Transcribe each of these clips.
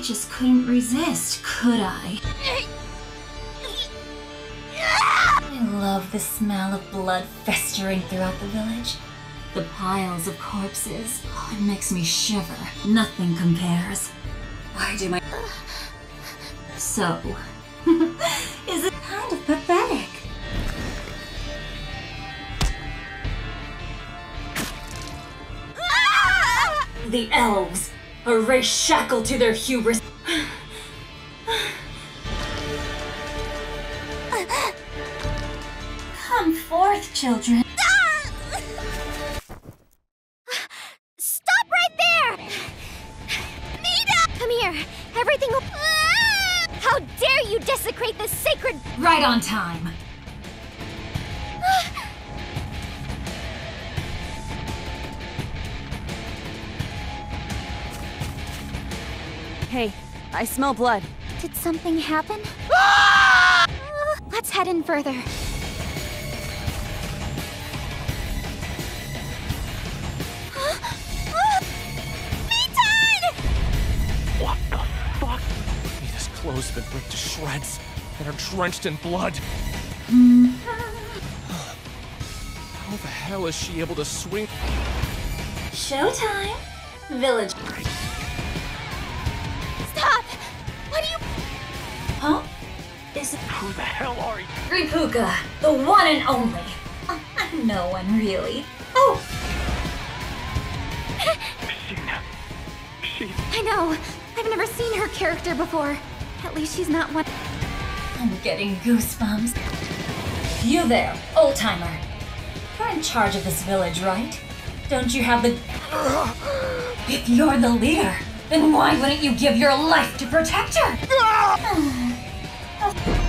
I just couldn't resist, could I? I love the smell of blood festering throughout the village. The piles of corpses. Oh, it makes me shiver. Nothing compares. Why do my. So. is it kind of pathetic? The elves, a race shackled to their hubris. Come forth, children. Stop right there! Nita! Come here. Everything will. How dare you desecrate the sacred. Right on time. Hey, I smell blood. Did something happen? Uh, Let's head in further. What the fuck? Nita's clothes have been ripped to shreds and are drenched in blood. How the hell is she able to swing? Showtime. Village. Hell are you? Ripuka, the one and only? Uh, no one really. Oh, Sheena. She. I know. I've never seen her character before. At least she's not one. I'm getting goosebumps. You there, old timer. You're in charge of this village, right? Don't you have the. If you're the leader, then why wouldn't you give your life to protect her? Oh.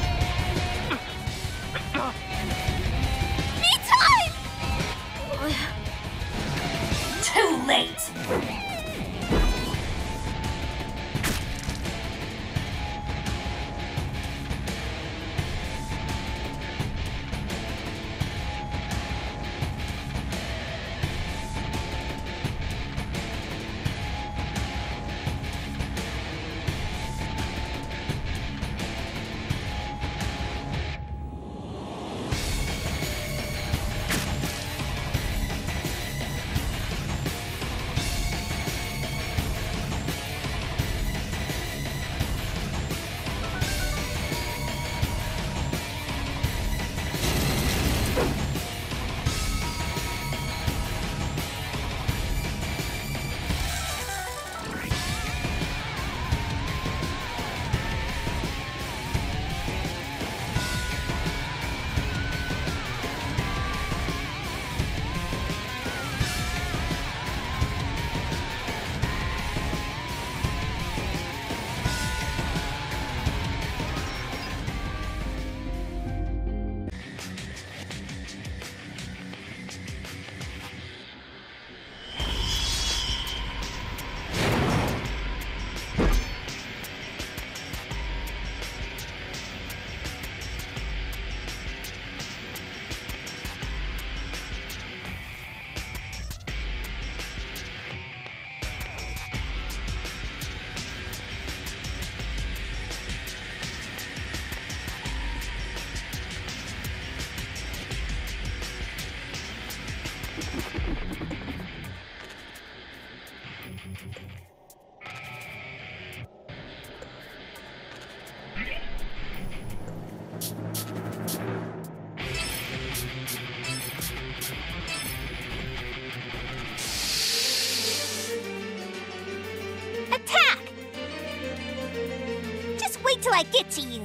Till I get to you.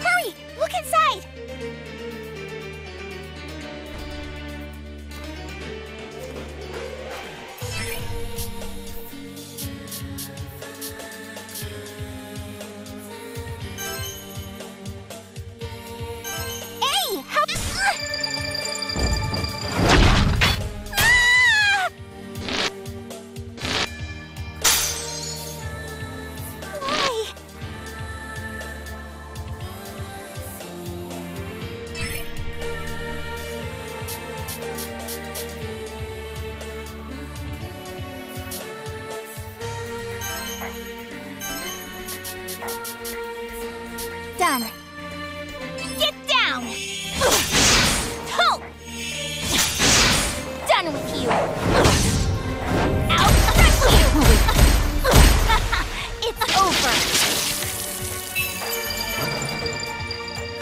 Hurry! Look inside! done. Get down! done with you! Out it's over!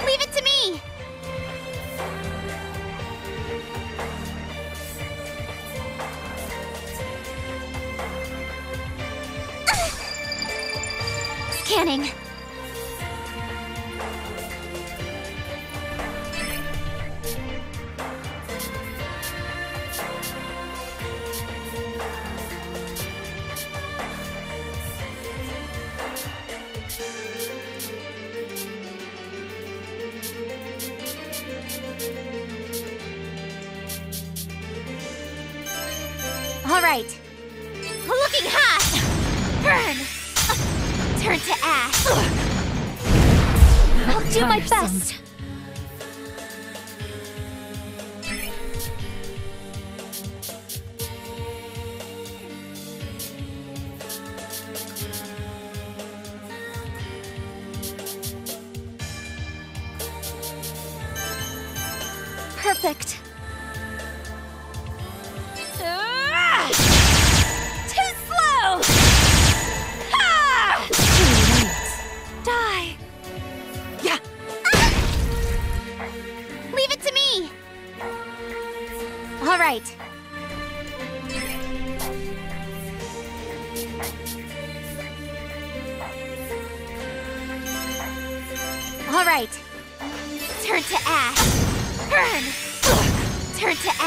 Leave it to me! Perfect.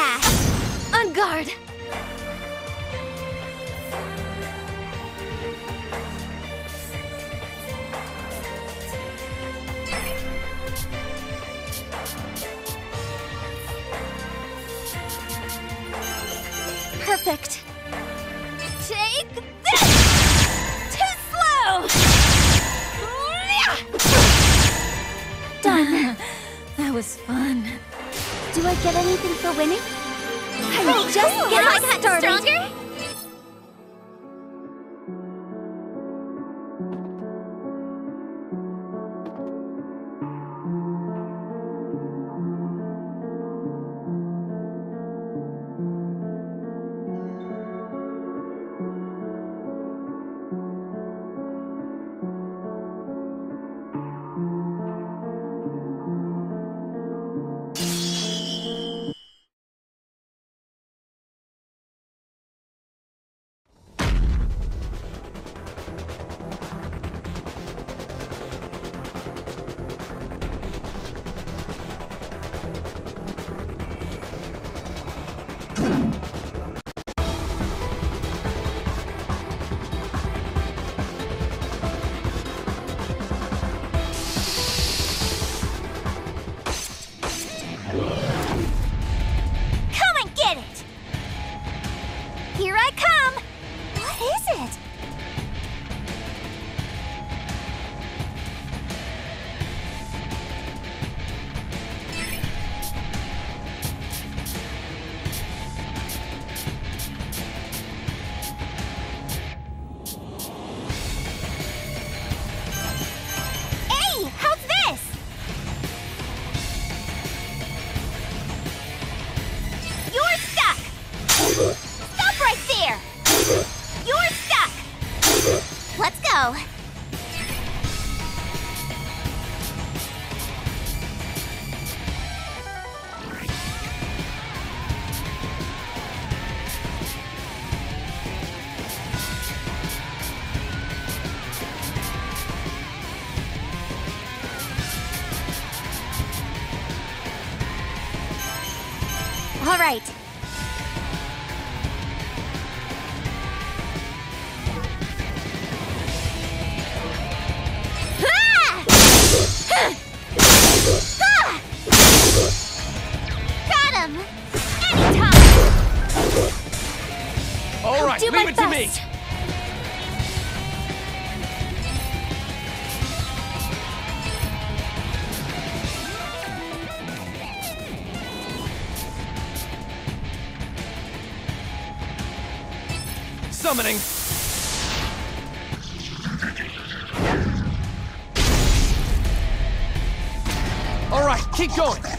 On guard! Perfect. Take this! Too slow! Done. that was fun. Do I get anything for winning? I'm oh, just cool. getting stronger. me! Summoning! All right, keep going!